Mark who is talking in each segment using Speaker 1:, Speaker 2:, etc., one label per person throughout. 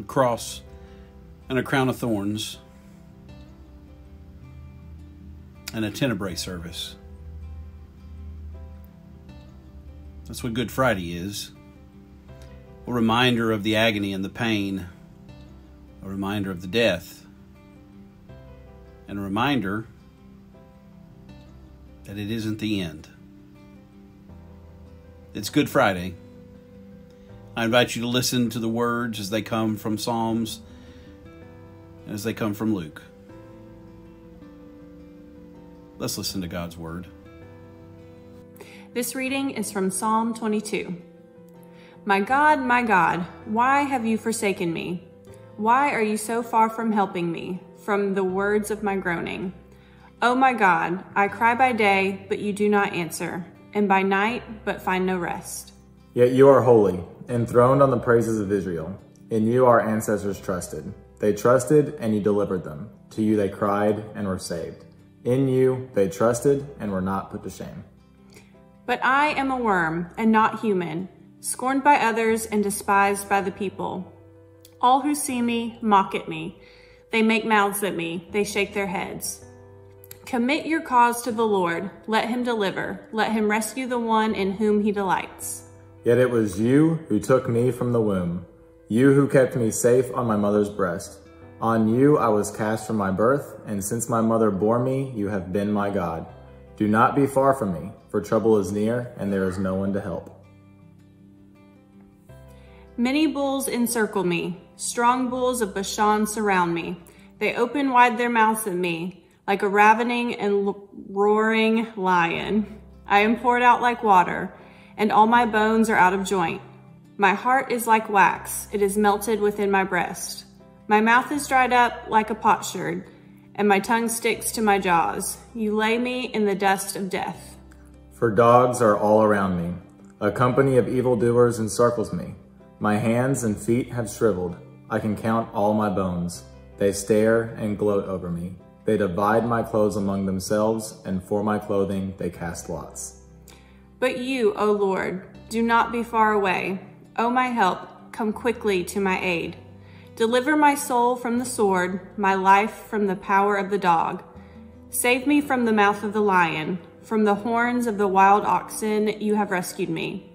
Speaker 1: a cross, and a crown of thorns, and a tenebrae service. That's what Good Friday is. A reminder of the agony and the pain, a reminder of the death, and a reminder that it isn't the end. It's Good Friday. I invite you to listen to the words as they come from Psalms and as they come from Luke. Let's listen to God's Word.
Speaker 2: This reading is from Psalm 22. My God, my God, why have you forsaken me? Why are you so far from helping me, from the words of my groaning? O oh my God, I cry by day, but you do not answer, and by night, but find no rest.
Speaker 3: Yet you are holy, enthroned on the praises of Israel. In you our ancestors trusted. They trusted, and you delivered them. To you they cried, and were saved. In you they trusted, and were not put to shame.
Speaker 2: But I am a worm, and not human, scorned by others and despised by the people. All who see me mock at me. They make mouths at me. They shake their heads. Commit your cause to the Lord. Let him deliver. Let him rescue the one in whom he delights.
Speaker 3: Yet it was you who took me from the womb, you who kept me safe on my mother's breast. On you I was cast from my birth, and since my mother bore me, you have been my God. Do not be far from me, for trouble is near, and there is no one to help.
Speaker 2: Many bulls encircle me. Strong bulls of Bashan surround me. They open wide their mouths at me, like a ravening and roaring lion. I am poured out like water, and all my bones are out of joint. My heart is like wax. It is melted within my breast. My mouth is dried up like a potsherd, and my tongue sticks to my jaws. You lay me in the dust of death.
Speaker 3: For dogs are all around me. A company of evildoers encircles me. My hands and feet have shriveled. I can count all my bones. They stare and gloat over me. They divide my clothes among themselves, and for my clothing they cast lots.
Speaker 2: But you, O Lord, do not be far away. O my help, come quickly to my aid. Deliver my soul from the sword, my life from the power of the dog. Save me from the mouth of the lion, from the horns of the wild oxen you have rescued me.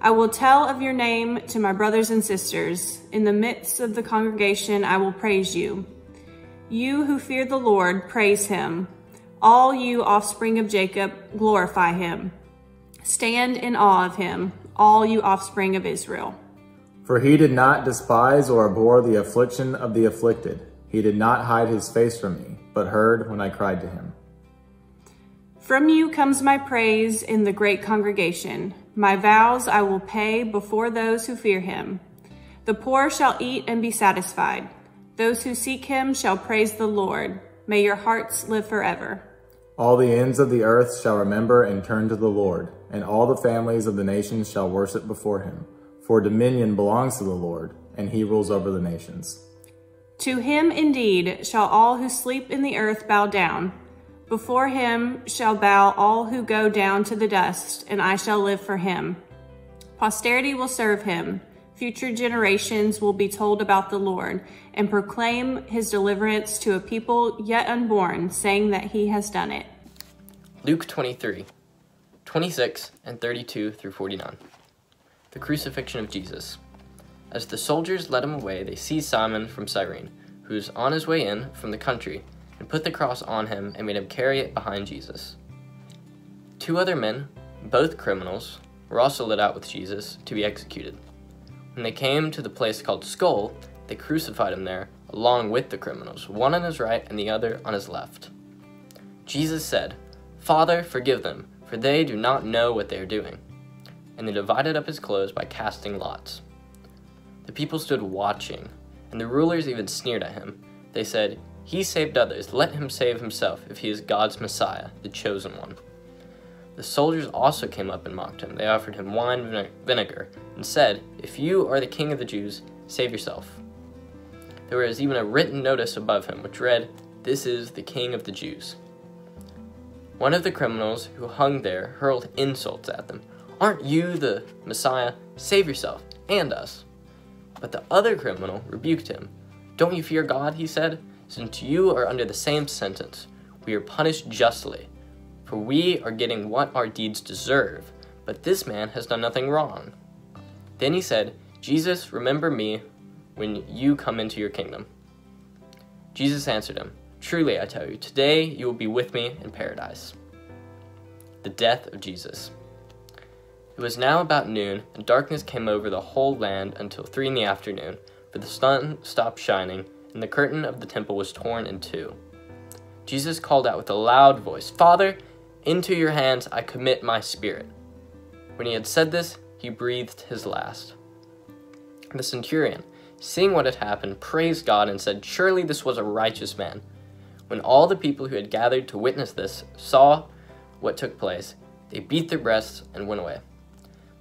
Speaker 2: I will tell of your name to my brothers and sisters. In the midst of the congregation, I will praise you. You who fear the Lord, praise him. All you offspring of Jacob, glorify him. Stand in awe of him, all you offspring of Israel.
Speaker 3: For he did not despise or abhor the affliction of the afflicted. He did not hide his face from me, but heard when I cried to him.
Speaker 2: From you comes my praise in the great congregation. My vows I will pay before those who fear him. The poor shall eat and be satisfied. Those who seek him shall praise the Lord. May your hearts live forever.
Speaker 3: All the ends of the earth shall remember and turn to the Lord, and all the families of the nations shall worship before him. For dominion belongs to the Lord, and he rules over the nations.
Speaker 2: To him indeed shall all who sleep in the earth bow down. Before him shall bow all who go down to the dust, and I shall live for him. Posterity will serve him. Future generations will be told about the Lord and proclaim his deliverance to a people yet unborn, saying that he has done it.
Speaker 4: Luke 23, 26 and 32 through 49. The crucifixion of Jesus. As the soldiers led him away, they seized Simon from Cyrene, who was on his way in from the country and put the cross on him and made him carry it behind Jesus. Two other men, both criminals, were also led out with Jesus to be executed. When they came to the place called Skull, they crucified him there, along with the criminals, one on his right and the other on his left. Jesus said, Father, forgive them, for they do not know what they are doing. And they divided up his clothes by casting lots. The people stood watching, and the rulers even sneered at him. They said, he saved others, let him save himself if he is God's Messiah, the chosen one. The soldiers also came up and mocked him. They offered him wine and vinegar and said, If you are the king of the Jews, save yourself. There was even a written notice above him which read, This is the king of the Jews. One of the criminals who hung there hurled insults at them. Aren't you the Messiah? Save yourself and us. But the other criminal rebuked him. Don't you fear God, he said, since you are under the same sentence. We are punished justly, for we are getting what our deeds deserve, but this man has done nothing wrong. Then he said, Jesus, remember me when you come into your kingdom. Jesus answered him, Truly I tell you, today you will be with me in paradise. The death of Jesus. It was now about noon, and darkness came over the whole land until three in the afternoon, for the sun stopped shining, and the curtain of the temple was torn in two. Jesus called out with a loud voice, Father, into your hands I commit my spirit. When he had said this, he breathed his last. The centurion, seeing what had happened, praised God and said, Surely this was a righteous man. When all the people who had gathered to witness this saw what took place, they beat their breasts and went away.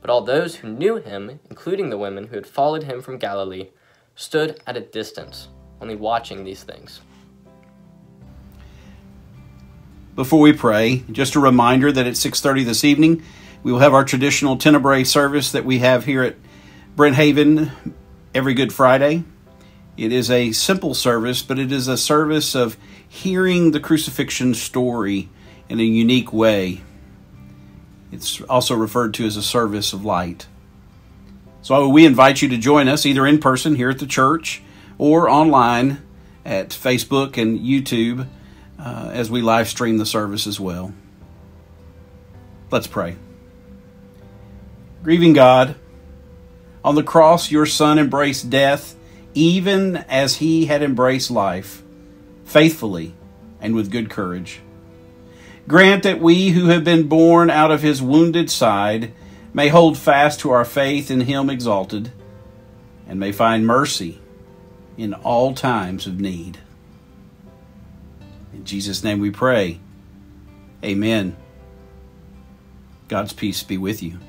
Speaker 4: But all those who knew him, including the women who had followed him from Galilee, stood at a distance, only watching these things.
Speaker 1: Before we pray, just a reminder that at 6:30 this evening, we will have our traditional Tenebrae service that we have here at Brenthaven every Good Friday. It is a simple service, but it is a service of hearing the crucifixion story in a unique way. It's also referred to as a service of light. So we invite you to join us either in person here at the church or online at Facebook and YouTube uh, as we live stream the service as well. Let's pray. Grieving God, on the cross your Son embraced death even as he had embraced life, faithfully and with good courage. Grant that we who have been born out of his wounded side may hold fast to our faith in him exalted, and may find mercy in all times of need. In Jesus' name we pray. Amen. God's peace be with you.